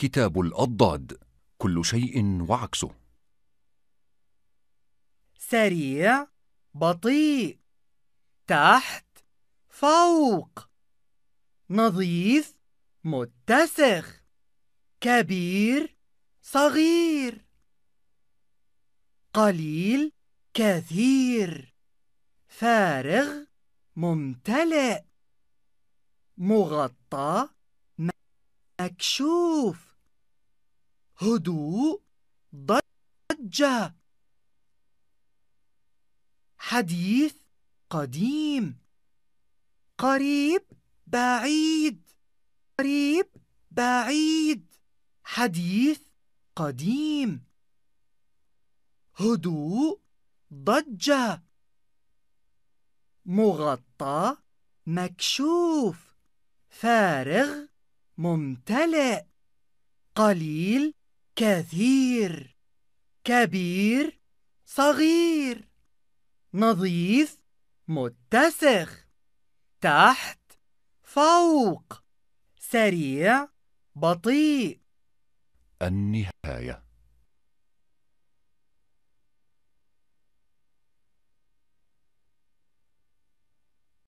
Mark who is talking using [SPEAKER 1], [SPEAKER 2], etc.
[SPEAKER 1] كتاب الأضداد كل شيء وعكسه.
[SPEAKER 2] سريع بطيء تحت فوق. نظيف متسخ. كبير صغير. قليل كثير. فارغ ممتلئ. مغطى مكشوف. هدوء ضجة. حديث قديم. قريب بعيد. قريب بعيد. حديث قديم. هدوء ضجة. مغطى مكشوف. فارغ ممتلئ. قليل كثير كبير صغير نظيف متسخ تحت فوق سريع بطيء.
[SPEAKER 1] النهاية.